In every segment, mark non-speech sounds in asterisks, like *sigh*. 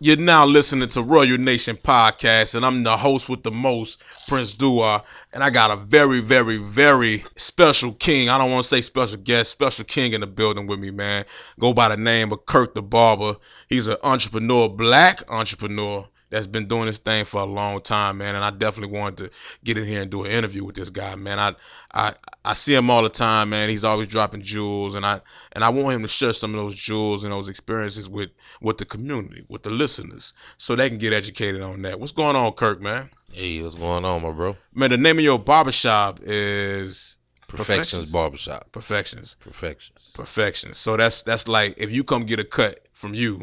You're now listening to Royal Nation Podcast, and I'm the host with the most, Prince Duah. And I got a very, very, very special king. I don't want to say special guest, special king in the building with me, man. Go by the name of Kirk the Barber. He's an entrepreneur, black entrepreneur that's been doing this thing for a long time, man. And I definitely wanted to get in here and do an interview with this guy, man. I I I see him all the time, man. He's always dropping jewels, and I and I want him to share some of those jewels and those experiences with with the community, with the listeners, so they can get educated on that. What's going on, Kirk, man? Hey, what's going on, my bro? Man, the name of your barbershop is Perfections, Barbershop. Perfections. Perfections. Perfections. So that's that's like if you come get a cut from you,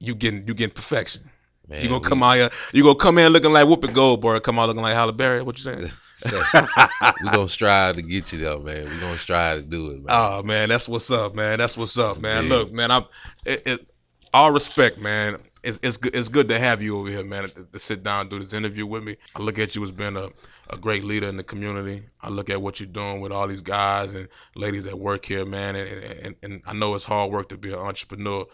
you getting you getting perfection. Man, you gonna we- come out here, you gonna come in looking like Whoopi Goldberg, come out looking like Halle Berry. What you saying? *laughs* So, we gonna strive to get you there, man. We're gonna strive to do it, man. Oh man, that's what's up, man. That's what's up, man. Yeah. Look, man, I'm it, it, all respect, man. It's it's good it's good to have you over here, man, to, to sit down and do this interview with me. I look at you as being a, a great leader in the community. I look at what you're doing with all these guys and ladies that work here, man, and and, and I know it's hard work to be an entrepreneur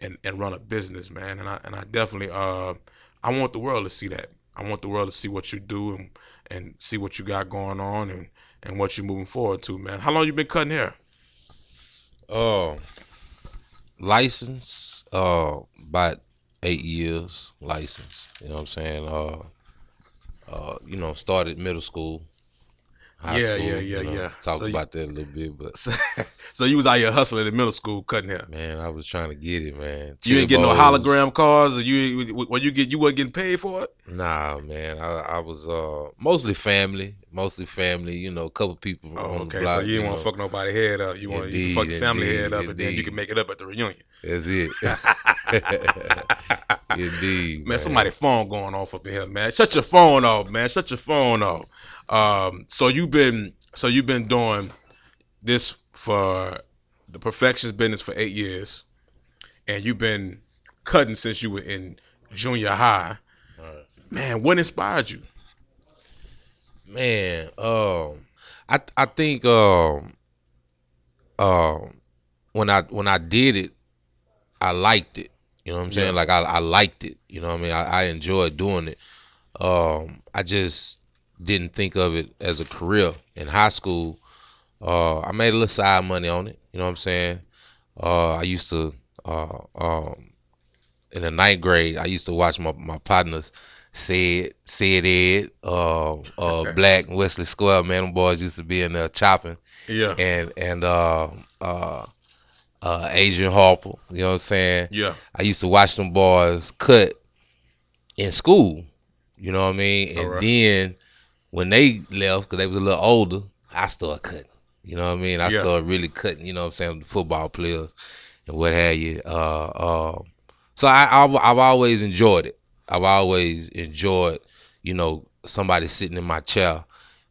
and, and run a business, man. And I and I definitely uh I want the world to see that. I want the world to see what you do and and see what you got going on and and what you're moving forward to, man. How long you been cutting hair? Uh, license, uh, about eight years license. You know what I'm saying? Uh, uh, you know, started middle school. High Yeah, school, yeah, yeah, you know, yeah. Talk So you- about that a little bit, but So, *laughs* so you was out here hustling in middle school cutting hair. man, I was trying to get it, man. You ain't getting no hologram cars, or you when you get you wasn't getting paid for it. Nah, man. I, I was uh mostly family, mostly family. You know, a couple people Oh, okay. block. so you didn't want to fuck nobody head up. You want to fuck your family indeed, head up, and then you can make it up at the reunion. That's it. *laughs* *laughs* Indeed, Man, somebody phone going off up in here, man. Shut your phone off, man. Shut your phone off. Um, so you've been so you've been doing this for the perfections business for eight years, and you've been cutting since you were in junior high. Man, what inspired you? Man, um, I I think um, um, when I when I did it, I liked it. You know what I'm saying? Yeah. Like I I liked it. You know what I mean? I, I enjoyed doing it. Um, I just didn't think of it as a career in high school. Uh, I made a little side money on it. You know what I'm saying? Uh, I used to uh, um, in the ninth grade. I used to watch my my partners. Said, said Ed, uh, uh, Black Wesley Square, man, them boys used to be in there chopping, Yeah, and and uh, uh, uh, Adrian Harper, you know what I'm saying? yeah, I used to watch them boys cut in school, you know what I mean? And Alright. then when they left, because they was a little older, I started cutting. You know what I mean? I Yeah. started really cutting, you know what I'm saying, the football players and what have you. Uh, uh, so I, I've, I've always enjoyed it. I've always enjoyed, you know, somebody sitting in my chair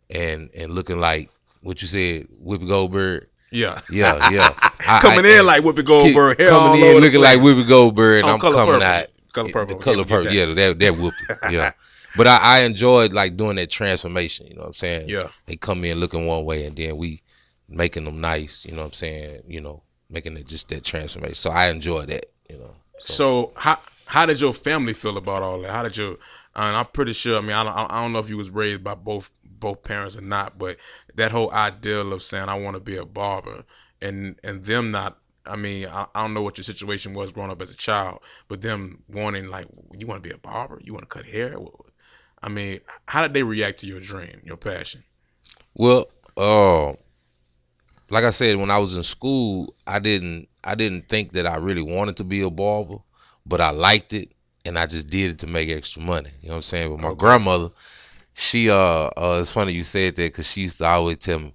and and looking like what you said, Whoopi Goldberg. yeah, Yeah, yeah. *laughs* I- coming I- in like Whoopi Goldberg, hair coming in looking like Whoopi Goldberg, and Oh, I'm color coming purple. out color purple, the color purple. Yeah, that that Whoopi. Yeah, *laughs* but I, I enjoyed like doing that transformation. You know what I'm saying? Yeah, They come in looking one way, and then we making them nice. You know what I'm saying? You know, making it just that transformation. So I enjoy that. You know. So how how did your family feel about all that? How did your and I'm pretty sure. I mean, I don't, I don't know if you was raised by both both parents or not, but that whole ideal of saying I want to be a barber and and them not. I mean, I, I don't know what your situation was growing up as a child, but them wanting like you want to be a barber, you want to cut hair. I mean, how did they react to your dream, your passion? Well, uh, like I said, when I was in school, I didn't I didn't think that I really wanted to be a barber, but I liked it and I just did it to make extra money. You know what I'm saying? But my Okay. grandmother, she uh, uh it's funny you said that because she used to always tell me,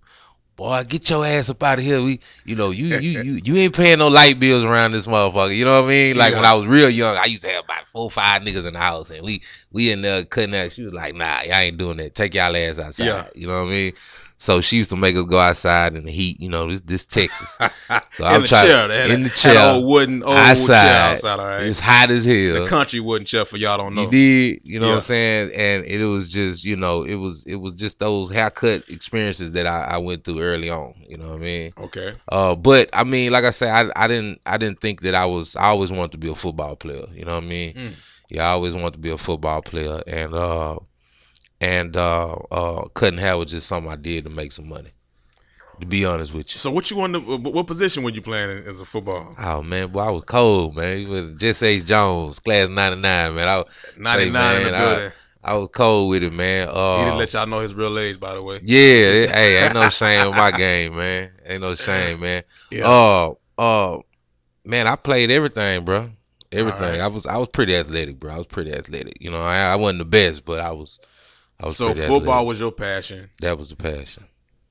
Boy, get your ass up out of here. We you know, you you you you ain't paying no light bills around this motherfucker. You know what I mean? Like when I was real young, I used to have about four or five niggas in the house and we we in there cutting that. She was like, nah, y'all ain't doing that. Take y'all ass outside. Yeah. You know what I mean? So she used to make us go outside in the heat. You know, this this Texas. *laughs* So in the trying- chair, in the chair, old wooden old chair outside. outside. All right, It's hot as hell. the country wooden chair for y'all don't know. You did, you know what I'm saying? And it was just, you know, it was it was just those haircut experiences that I, I went through early on. You know what I mean? Okay, Uh, but I mean, like I said, I, I didn't I didn't think that I was I always wanted to be a football player. You know what I mean? Mm. Yeah, I always wanted to be a football player, and uh, and uh, uh, cutting hair was just something I did to make some money. To be honest with you. so what you want to? What position were you playing as a football? Oh man, boy, I was cold, man. It was Jesse H. Jones, class '99, man. I Ninety nine in the man, I- building. I was cold with it, man. Uh, he didn't let y'all know his real age, by the way. Yeah, it- hey, ain't no shame in my game, man. Ain't no shame, man. Yeah. Uh, uh, man, I played everything, bro. Everything. Alright. I was, I was pretty athletic, bro. I was pretty athletic. You know, I, I wasn't the best, but I was, was. so football was your passion, that was a passion.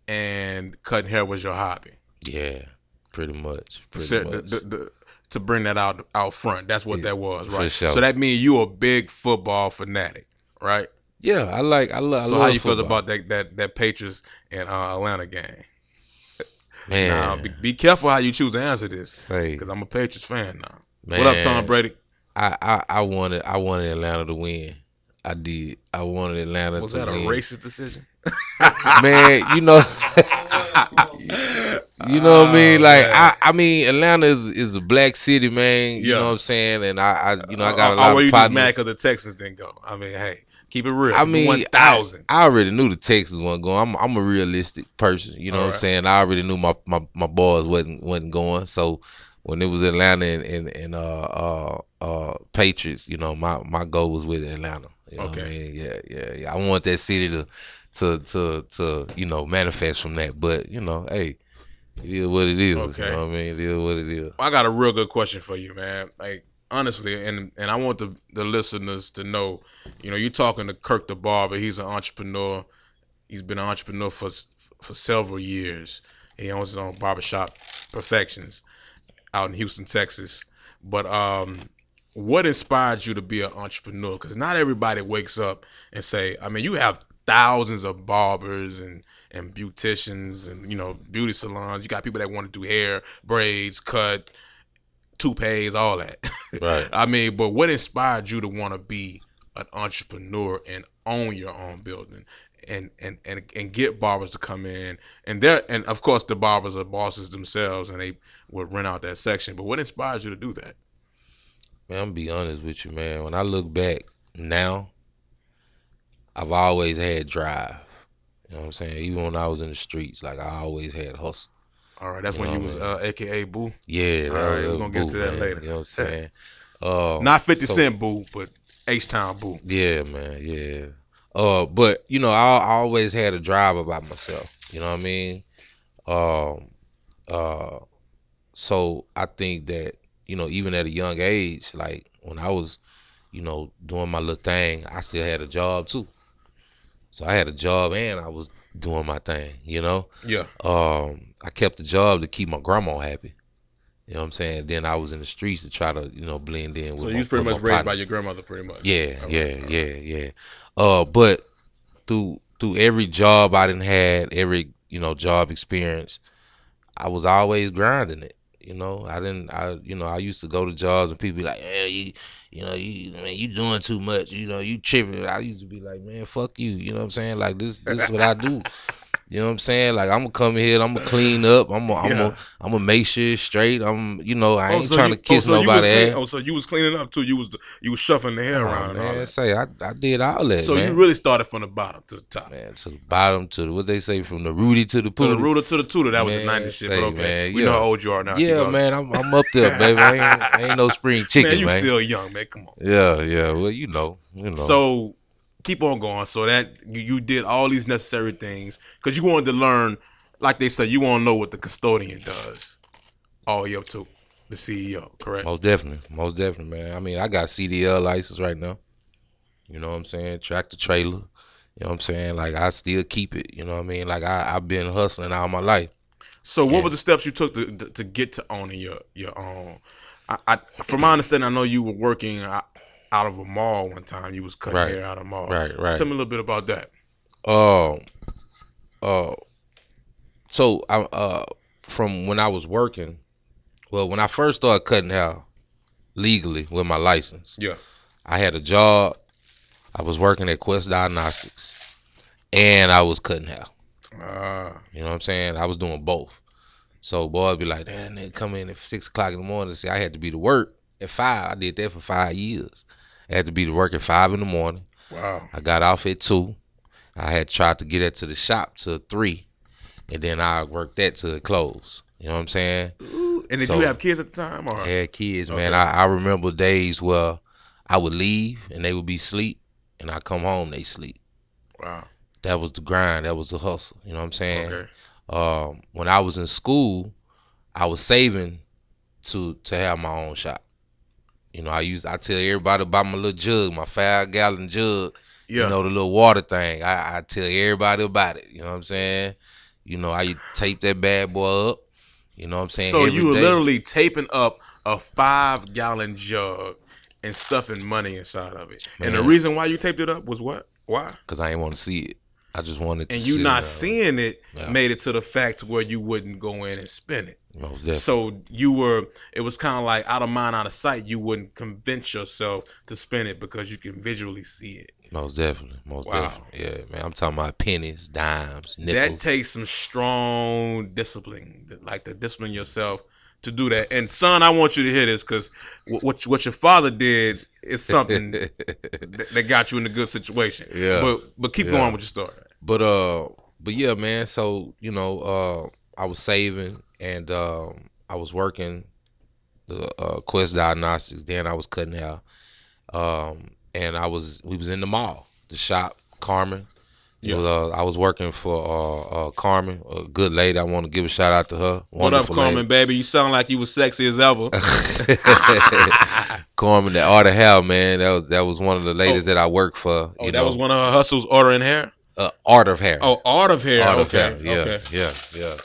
and cutting hair was your hobby. Yeah, pretty much. Pretty So, much. the- the- the- to bring that out out front, that's what that was, right? sure. So that means you a big football fanatic, right? yeah, I like, I love. I so love how you feel about that that that Patriots and uh, Atlanta game? man? Now, be, be careful how you choose to answer this, because I'm a Patriots fan now. man, What up, Tom Brady? I, I, I wanted, I wanted Atlanta to win. I did. I wanted Atlanta Was to that a win. racist decision? *laughs* man, you know, you know what I mean. Oh, Like. I, I mean, Atlanta is is a black city, man. You Yeah. know what I'm saying? And I, I you know, I got a lot or of you just mad partners. because the Texans didn't go? I mean, hey, keep it real. I mean, one thousand. I, I already knew the Texans wasn't going. I'm, I'm a realistic person. You know what I'm saying? I already knew my, my, my boys wasn't wasn't going. So when it was Atlanta and and, and uh, uh uh Patriots, you know, my my goal was with Atlanta. You what I Okay. mean? Yeah, yeah, yeah. I want that city to to to to you know manifest from that. But you know, hey, it is what it is. Okay. You know what I mean? It is what it is. I got a real good question for you, man. Like honestly, and and I want the the listeners to know, you know, you're talking to Kirk the barber. He's an entrepreneur. He's been an entrepreneur for for several years. He owns his own barbershop, Perfections, out in Houston, Texas. But um, what inspired you to be an entrepreneur? Because not everybody wakes up and say, I mean, you have thousands of barbers and and beauticians and you know beauty salons. You got people that want to do hair, braids, cut, toupees, all that. *laughs* Right. I mean, but what inspired you to want to be an entrepreneur and own your own building and and and, and get barbers to come in and there and of course the barbers are bosses themselves and they would rent out that section. But what inspired you to do that? Man, I'm gonna be honest with you, man. When I look back now, I've always had drive. You know what I'm saying? Even when I was in the streets, like I always had hustle. All right, that's You when you was uh, AKA Boo, Yeah, All right, we're gonna get boo, to that man. later. You know what I'm *laughs* saying? Uh, not Fifty so- Cent Boo, but H Town Boo. Yeah, man. Yeah. Uh, but you know, I, I always had a drive about myself. You know what I mean? Um, uh, so I think that you know, even at a young age, like when I was, you know, doing my little thing, I still had a job too. So I had a job and I was doing my thing. You know, Yeah. um, I kept the job to keep my grandma happy. You know what I'm saying? Then I was in the streets to try to, you know, blend in with So you was pretty much raised by your grandmother, pretty much. Yeah, right, yeah, right. yeah, yeah. Uh, but through through every job I didn't had, every you know job experience, I was always grinding it. You know, I didn't. I you know I used to go to jobs and people be like, "Yeah, you you know you man you doing too much. You know you tripping." I used to be like, "Man, fuck you." You know what I'm saying? Like this this is what I do. You know what I'm saying? Like I'm gonna come here, I'm gonna clean up, I'm gonna, I'm gonna, I'm gonna make sure it's straight. I'm, you know, I Oh, ain't so trying you- to kiss oh, so nobody. clean- ass. Oh, so you was cleaning up too. You was the, you was shuffling the hair Oh, around. man, say I, I did all that. So man. you really started from the bottom to the top. man, to the bottom, to the, what they say, from the Rudy to the To the Pooty. rooter to the tutor, that was the Man, 90s shit. say, But okay, man, we yeah. know how old you are now. Yeah, going. man, I'm, I'm up there, baby. I ain't, I ain't no spring *laughs* chicken, man, you man. still young, man. Come on. yeah, yeah. Well, you know, you know. So keep on going. So that you, you did all these necessary things because you wanted to learn, like they said, you want to know what the custodian does, all way up to the CEO. Correct. most definitely, most definitely, man. I mean, I got CDL license right now. You know what I'm saying? Tractor trailer. You know what I'm saying? Like I still keep it. You know what I mean? Like I, I've been hustling all my life. So what were the steps you took to to, to get to owning your your own? I, I, from my understanding, I know you were working out out of a mall one time. You was cutting Right. hair out of a mall. Right, right. Tell me a little bit about that. Um, uh, so I uh from when I was working, well, when I first started cutting hair legally with my license, Yeah. I had a job. I was working at Quest Diagnostics, and I was cutting hair. Ah. You know what I'm saying? I was doing both. So boys be like, damn, they come in at six o'clock in the morning. See, I had to be to work at five. I did that for five years. I had to be to work at five in the morning. wow. I got off at two. I had tried to get it to the shop till three, and then I worked that to it closed. You know what I'm saying? Ooh, and did So- you have kids at the time, or I had kids, man. Okay. I, I remember days where I would leave and they would be asleep, and I come home they sleep. wow? That was the grind. That was the hustle. You know what I'm saying? Okay. um, when I was in school, I was saving to to have my own shop. You know, I used I tell everybody about my little jug, my five gallon jug. Yeah. You know, the little water thing. I, I tell everybody about it. You know what I'm saying? You know, I tape that bad boy up. You know what I'm saying? so Every you were day. literally taping up a five gallon jug and stuffing money inside of it. And the reason why you taped it up was what? Why? Cause I didn't want to see it. I just wanted to And you not around. Uh, seeing it Yeah. made it to the fact where you wouldn't go in and spend it. Most definitely. So you were it was kind of like out of mind, out of sight. You wouldn't convince yourself to spend it because you can visually see it. Most definitely. Most Wow. definitely. Yeah, man. I'm talking about pennies, dimes, That takes some strong discipline, like to discipline yourself to do that. And son, I want you to hear this because what what your father did is something *laughs* that, that got you in a good situation. Yeah. But but keep Yeah. going with your story. But uh, but yeah, man. So you know, uh, I was saving and um, I was working the uh, Quest Diagnostics. Then I was cutting hair, um, and I was we was in the mall, the shop, Carmen. Yeah. was, uh, I was working for uh, uh, Carmen, a good lady. I want to give a shout out to her. What up, Wonderful Carmen, baby? You sound like you was sexy as ever. *laughs* Carmen, the art of hair, man. That was that was one of the ladies that I worked for. Oh, that know, was one of her hustles ordering hair. uh, art of hair. Oh, art of hair. Art of okay. hair, Yeah, Okay. yeah, yeah.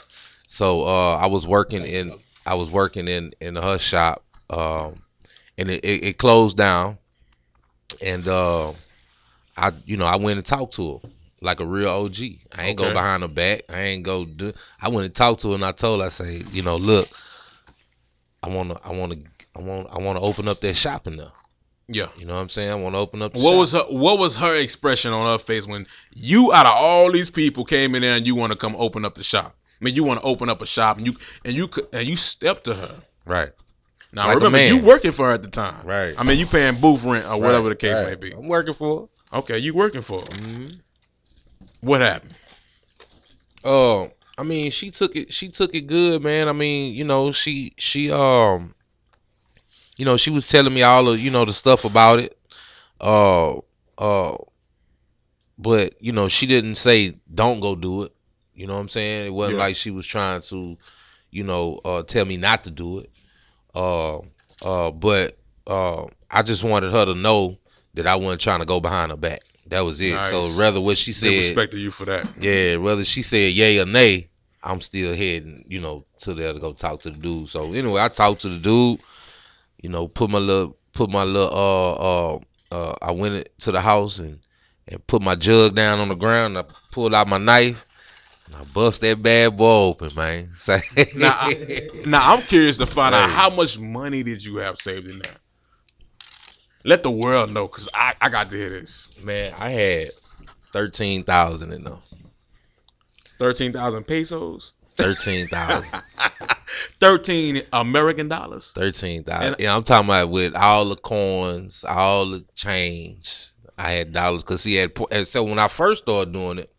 So uh, I was working in I was working in in her shop, um, and it, it, it closed down, and uh, I you know I went and talked to her like a real OG. I ain't go behind her back. I ain't go do. I went and talked to her, and I told her I say, you know, look, I wanna I wanna I want I want to open up that shop in there. Yeah. You know what I'm saying? I want to open up. The What shop. was her What was her expression on her face when you, out of all these people, came in there and you want to come open up the shop? I mean, you want to open up a shop and you and you and you step to her. right? Now Like remember, you working for her at the time, Right. I mean, you paying booth rent or whatever Right, the case right. may be. I'm working for. Okay, you working for her. hmm What happened? Oh, I mean, she took it. She took it good, man. I mean, you know, she she um, you know, she was telling me all of you know the stuff about it. Uh, uh, but you know, she didn't say don't go do it. You know what I'm saying? It wasn't Yeah. like she was trying to, you know, uh, tell me not to do it. Uh, uh, but uh, I just wanted her to know that I wasn't trying to go behind her back. That was it. So rather what she said, respect to you for that. yeah, whether she said yay or nay, I'm still heading, you know, to there to go talk to the dude. So anyway, I talked to the dude, you know, put my little put my little uh uh uh I went to the house and and put my jug down on the ground. And I pulled out my knife I bust that bad boy open, man. *laughs* Say Now, I, now I'm curious to find out how much money did you have saved in there. Let the world know, cause I, I got to hear this. man, I had thirteen thousand in them. Thirteen thousand pesos, Thirteen thousand. *laughs* thirteen American dollars. Thirteen thousand. And- Yeah, I'm talking about with all the coins, all the change. I had dollars because he had. so when I first started doing it,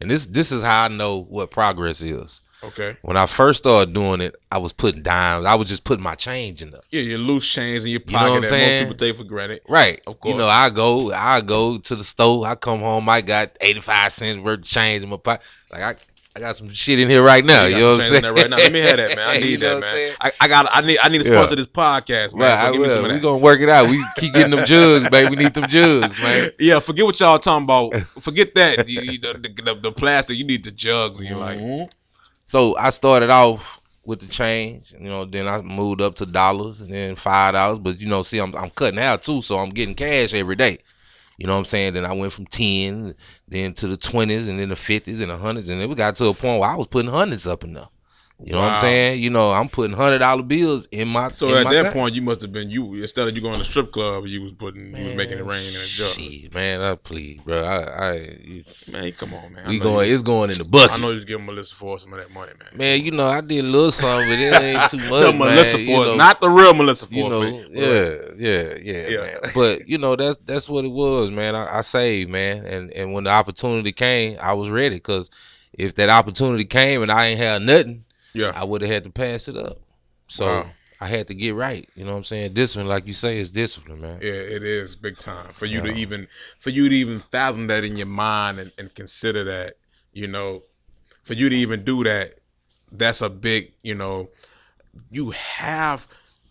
and this this is how I know what progress is. Okay. When I first started doing it, I was putting dimes. I was just putting my change in there. Yeah, your loose change in your pocket You know what I'm that saying? most people take for granted. Right. Of course. You know, I go, I go to the store. I come home. I got eighty five cents worth of change in my pocket. Like I, I got some shit in here right now. You You, know what I'm saying? right now. Let me have that, man. I *laughs* You need know that, man. I, I got. I need. I need to Yeah. sponsor this podcast, man. Right, so I give me some will. of We gonna work it out. We keep getting them jugs, baby. We need them jugs, man. *laughs* Yeah, forget what y'all talking about. Forget that. You, you- the, the, the plastic. You need the jugs in your life. Mhm. So I started off with the change, you know. Then I moved up to dollars and then five dollars. But you know, see, I'm I'm cutting out too, so I'm getting cash every day. You know what I'm saying? Then I went from 10, then to the 20s, and then the 50s and the hundreds, and then we got to a point where I was putting hundreds up in. You know what I'm saying? You know, I'm putting hundred dollar bills in my. So in at my that point, you must have been you instead of you going to strip club, you was putting, you was making it rain in a jug. Shit, man, I please, bro. I, I, you- Man, come on, man. We going. You, It's going in the bucket. I know you was giving Melissa Ford some of that money, man. Man, you know, I did a little something, but it ain't too *laughs* much. the man, Melissa you Ford, know. not the real Melissa Ford. you know, yeah, yeah, yeah, Yeah. man. But you know, that's that's what it was, man. I, I saved, man, and and when the opportunity came, I was ready. Cause if that opportunity came and I ain't had nothing, yeah. I would have had to pass it up. So Wow. I had to get right. You know what I'm saying? Discipline, like you say, is discipline, man. Yeah, it is big time for you to even for you to even fathom that in your mind and, and consider that, you know, for you to even do that, that's a big, you know, you have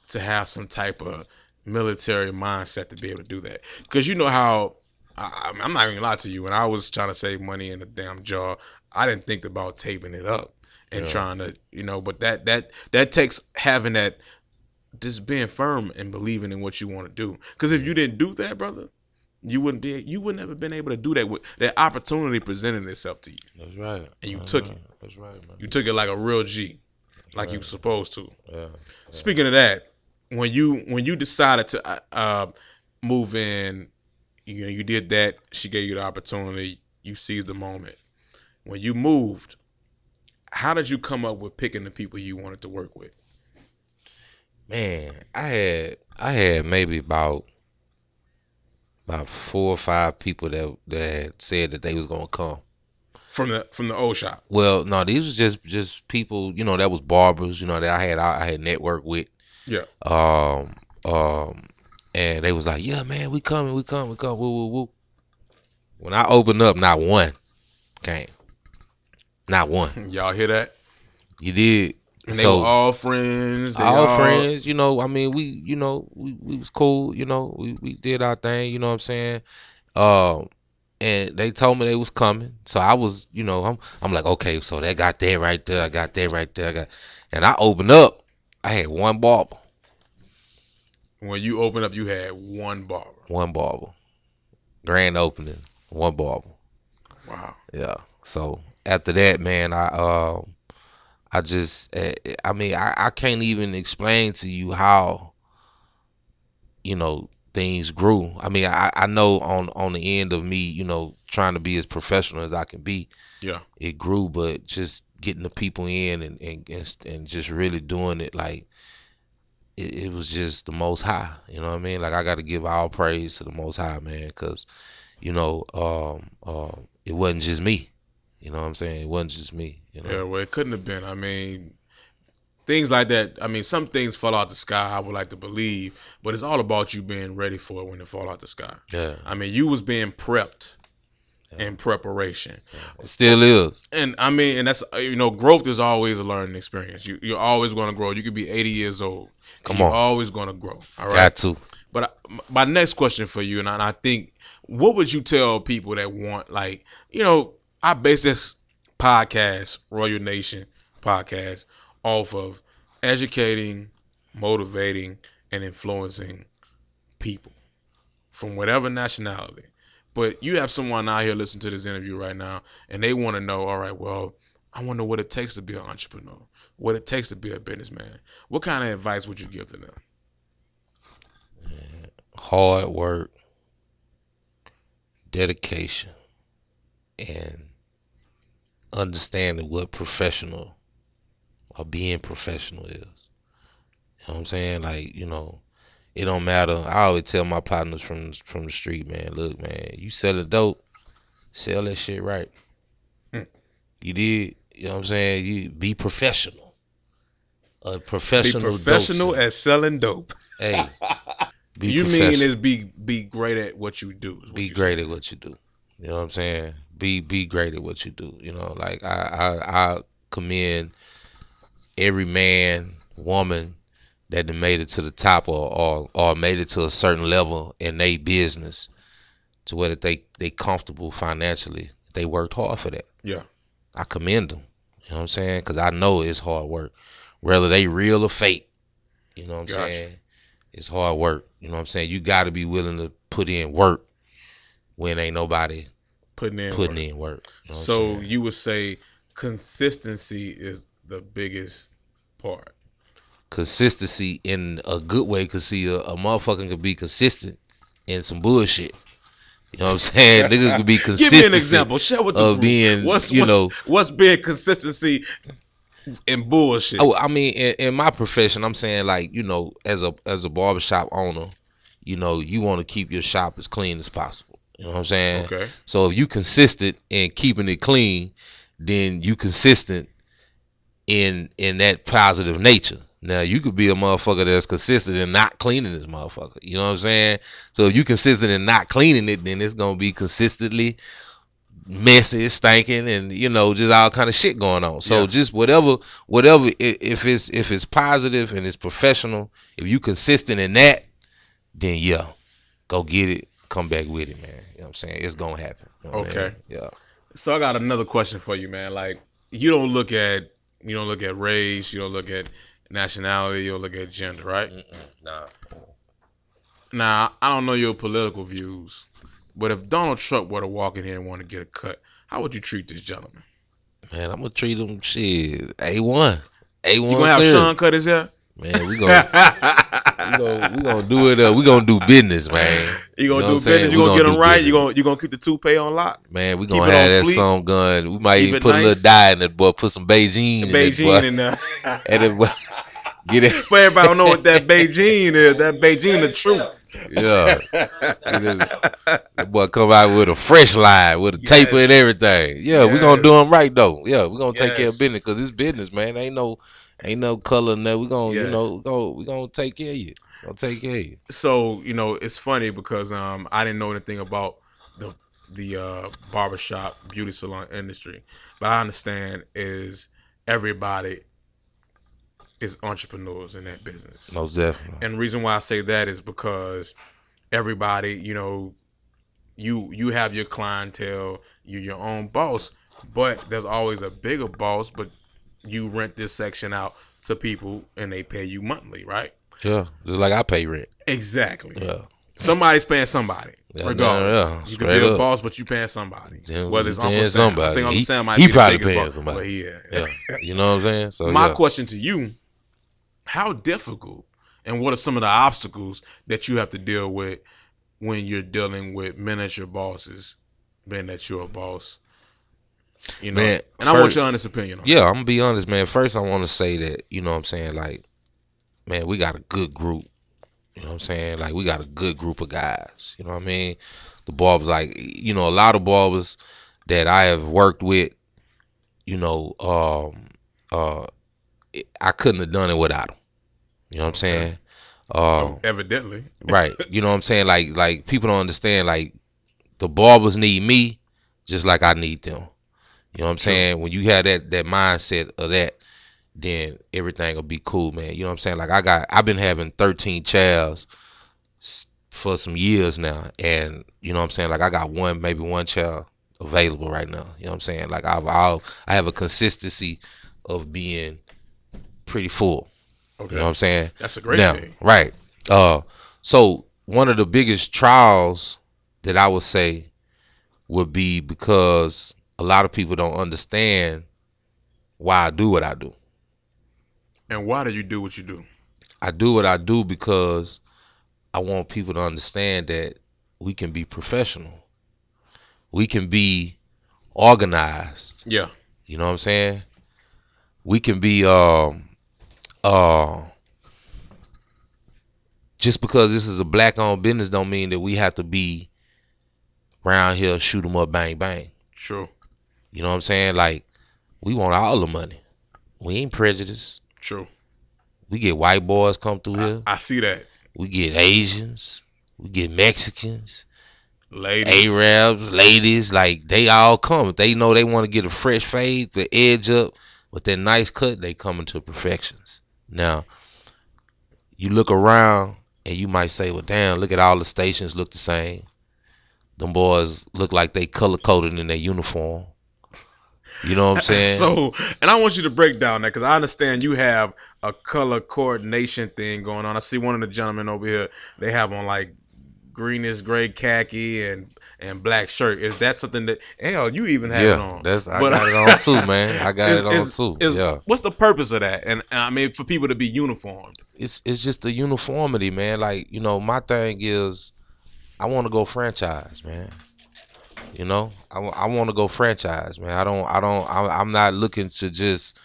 to have some type of military mindset to be able to do that. Because you know how I, I'm not even gonna lie to you. When I was trying to save money in a damn jar, I didn't think about taping it up and Yeah. trying to, you know. But that that that takes having that, just being firm and believing in what you want to do. Because if you didn't do that, brother, you wouldn't be. You wouldn't have been able to do that. With that opportunity presented itself to you, That's right. And you That's took right. it. That's right, man. you took it like a real G, like you Right. were supposed to. yeah. Speaking of that, when you when you decided to uh, uh, move in, you know, you did that. She gave you the opportunity. You seized the moment. When you moved, how did you come up with picking the people you wanted to work with? Man, I had I had maybe about about four or five people that that had said that they was gonna come. From the from the old shop. Well, no, these was just just people, you know, that was barbers, you know, that I had I had network with. Yeah. Um, um, and they was like, "Yeah, man, we coming, we coming, we coming." Woo, woo, woo. When I opened up, not one came. Not one. *laughs* Y'all hear that? You did. And they so were all friends. They all friends, you know. I mean, we, you know, we, we was cool. You know, we, we did our thing. You know what I'm saying? Um, and they told me they was coming, so I was, you know, I'm, I'm like, okay, so they got that right there. I got that right there. I got, and I opened up. I had one barber, When you opened up, you had one barber. one barber, grand opening, one barber. Wow. Yeah. So after that, man, I um, I just, eh, I mean, I, I can't even explain to you how, you know, things grew. I mean, I, I know on on the end of me, you know, trying to be as professional as I can be, Yeah. it grew. But just getting the people in and and and, and just really doing it like. It, it was just the most high, you know what I mean. Like I got to give all praise to the most high, man, because, you know, um, um, it wasn't just me. You know what I'm saying? It wasn't just me. You know? Yeah, well, it couldn't have been. I mean, things like that. I mean, some things fall out the sky. I would like to believe, but it's all about you being ready for it when it fall out the sky. Yeah. I mean, you was being prepped in preparation, It still is. and I mean, and that's you know, growth is always a learning experience. You you're always going to grow. You could be 80 years old. Come you're on. always going to grow. All right. Got to. But I- my next question for you, and I, and I think, what would you tell people that want, like, you know, I base this podcast, Royal Nation podcast, off of educating, motivating, and influencing people from whatever nationality. But you have someone out here listening to this interview right now, and they want to know, all right, well, I want to know what it takes to be an entrepreneur, what it takes to be a businessman. What kind of advice would you give to them? Hard work, dedication, and understanding what professional or being professional is. You know what I'm saying? Like, you know, it don't matter. I always tell my partners from from the street, man, look, man, you selling dope, sell that shit right. Hmm. You did, you know what I'm saying? You be professional. A Be professional dope professional at selling dope. Hey, *laughs* be you mean is be be great at what you do. what be you great at what you do. You know what I'm saying? Be be great at what you do. You know, like I I, I commend every man, woman that made it to the top or, or or made it to a certain level in their business to where that they they comfortable financially. They worked hard for that. Yeah. I commend them. You know what I'm saying? Because I know it's hard work, whether they real or fake. You know what I'm Gotcha. saying? It's hard work. You know what I'm saying? You got to be willing to put in work when ain't nobody Putting in putting work. in work. You know So you would say consistency is the biggest part. consistency in a good way, cause see a, a motherfucker could be consistent in some bullshit. You know what I'm saying? *laughs* Nigga could be consistent. Give me an example. Share with the of group. being, what's you what's, know- what's being consistency in bullshit. Oh, I mean, in, in my profession, I'm saying like you know, as a as a barbershop owner, you know, you want to keep your shop as clean as possible. You know what I'm saying? okay. So if you consistent in keeping it clean, then you consistent in in that positive nature. Now you could be a motherfucker that's consistent in not cleaning this motherfucker. You know what I'm saying? So if you consistent in not cleaning it, then it's gonna be consistently messy, stinking, and you know just all kind of shit going on. So Yeah. just whatever, whatever. If it's if it's positive and it's professional, if you consistent in that, then yeah, go get it. Come back with it, man. You know what I'm saying? It's gonna happen. You know what I Okay. mean? Yeah. So I got another question for you, man. Like you don't look at you don't look at race, you don't look at nationality, you don't look at gender, right? Nah. Now I don't know your political views, but if Donald Trump were to walk in here and want to get a cut, how would you treat this gentleman? Man, I'm gonna treat him shit A one. A one. You gonna have Sean cut his hair? Man, we gonna *laughs* gonna we gonna do it. Uh, we gonna do business, man. You gonna know do business? You gonna, gonna get them right? business. You gonna you gonna keep the toupee on lock? Man, we Keep gonna it have that fleek. song gun. We might Keep even put a little dye in it, boy. Put some Beijing in it, Beijing boy. in there. *laughs* And it, boy, get it. For everybody don't know what that Beijing is. That Beijing the truth. Yeah. *laughs* Is- that boy come out with a fresh line with a taper and everything. Yeah, we gonna do them right though. Yeah, we gonna take care of business because it's business, man. Ain't no, ain't no color in there. We gonna, Yes. you know, we gonna, we gonna take care of you. Gonna take care of you. so you know it's funny because um I didn't know anything about the the uh barbershop beauty salon industry, but I understand is everybody is entrepreneurs in that business. Most definitely. And the reason why I say that is because everybody, you know, you you have your clientele, you're your own boss, but there's always a bigger boss, but you rent this section out to people and they pay you monthly, right? Yeah, just like I pay rent. Exactly. Yeah, Somebody's paying somebody, Yeah, regardless. yeah, yeah, you can be a boss, but you paying somebody. Yeah, Whether it's Uncle Sam, I think Uncle He- Sam might he be probably biggest paying boss, somebody. yeah. yeah. You know what I'm saying? So My question to you: How difficult and what are some of the obstacles that you have to deal with when you're dealing with miniature bosses, being that you're a boss? You know, Man, and I want your honest opinion on it. Yeah, I'm gonna be honest, man. First, I want to say that you know what I'm saying, like, man, we got a good group. You know what I'm saying? Like, we got a good group of guys. You know what I mean? The barbers, like, you know, a lot of barbers that I have worked with. You know, um, uh, I couldn't have done it without them. You know what I'm saying? Um, *laughs* Evidently, right. You know what I'm saying? Like, like people don't understand. Like, the barbers need me, just like I need them. You know what I'm Sure. saying? When you have that that mindset of that, then everything will be cool, man. You know what I'm saying? Like I got, I've been having 13 childs for some years now, and you know what I'm saying? Like I got one, maybe one child available right now. You know what I'm saying? Like I've, I'll, I have a consistency of being pretty full. okay, You know what I'm saying? that's a great now, thing. right. Uh, so one of the biggest trials that I would say would be because a lot of people don't understand why I do what I do. And why do you do what you do? I do what I do because I want people to understand that we can be professional. We can be organized. Yeah, You know what I'm saying? We can be um uh just because this is a black owned business don't mean that we have to be around here shoot 'em up bang bang. true, You know what I'm saying? Like we want all the money. We ain't prejudiced. true. We get white boys come through here. I see that, We get Asians. We get Mexicans. ladies. Arabs, ladies, like they all come. If they know they want to get a fresh fade, the edge up with that nice cut, they coming to perfections. Now, you look around and you might say, Well, damn, look at all the stations look the same. Them boys look like they color coded in their uniform. You know what I'm *laughs* saying? So, and I want you to break down that because I understand you have a color coordination thing going on. I see one of the gentlemen over here; they have on like greenish gray khaki and and black shirt. Is that something that hell you even have it Yeah, on? that's I But- got it on too, man. I got *laughs* it on is- too. is- yeah, What's the purpose of that? And I mean, for people to be uniformed. it's it's just a uniformity, man. Like you know, my thing is, I want to go franchise, man. You know, I, I want to go franchise, man. I don't, I don't, I, I'm not looking to just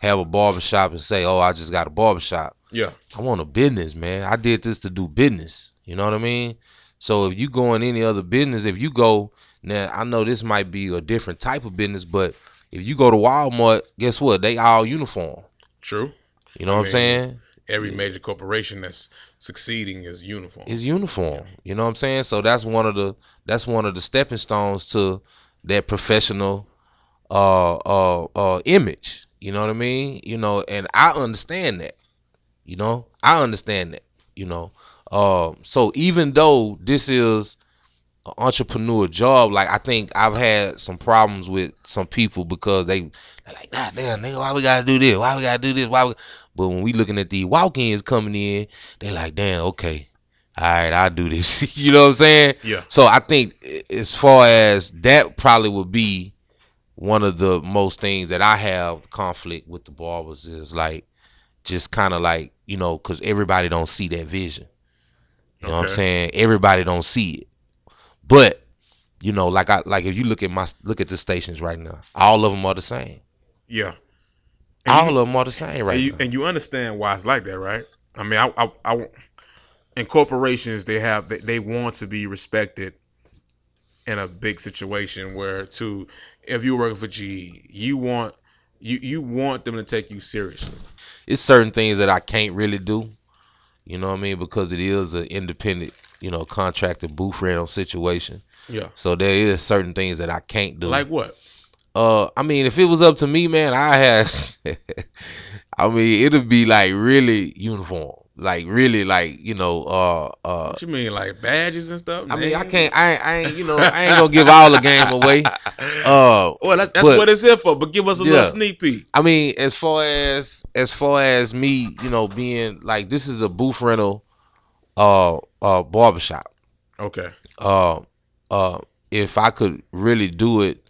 have a barbershop and say, oh, I just got a barbershop. Yeah. I want a business, man. I did this to do business. You know what I mean? So if you go in any other business, if you go now, I know this might be a different type of business, but if you go to Walmart, guess what? They all uniform. True. You know I what I'm saying? Every major corporation that's succeeding is uniform. Is uniform. You know what I'm saying? So that's one of the that's one of the stepping stones to that professional uh uh uh image. You know what I mean? You know, and I understand that. You know, I understand that. You know, um, so even though this is an entrepreneur job, like I think I've had some problems with some people because they they're like, God damn, nigga, why we gotta do this? Why we gotta do this? Why? We? But when we looking at the walk-ins coming in, they like, damn, okay, all right, I'll do this. *laughs* you know what I'm saying? Yeah. So I think as far as that probably would be one of the most things that I have conflict with the barbers is like just kind of like you know because everybody don't see that vision. You know what I'm saying? Everybody don't see it, but you know, like I like if you look at my look at the stations right now, all of them are the same. Yeah. All you, of them are the same right and you and you understand why it's like that, right? I mean, I, I, I in corporations they have they, they want to be respected in a big situation where to if you're working for GE, you want you you want them to take you seriously. it's certain things that I can't really do. You know what I mean? Because it is an independent, you know, contracted booth rental situation. Yeah. So there is certain things that I can't do. Like what? Uh, I mean, if it was up to me, man, I had. *laughs* I mean, it'd be like really uniform, like really, like you know, uh, uh. What you mean, like badges and stuff? I mean, I can't, I, ain't- I ain't, you know, I ain't gonna give all the game away. *laughs* Uh, well, that's, that's but- what it's here for. But give us a Yeah. little sneak peek. I mean, as far as as far as me, you know, being like this is a booth rental, uh, uh, barbershop. Okay. Uh, uh, if I could really do it